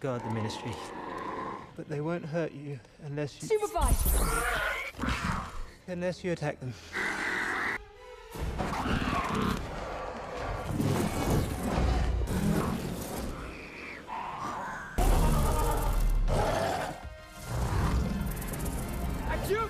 Guard the ministry. But they won't hurt you unless you... Supervise! Unless you attack them. you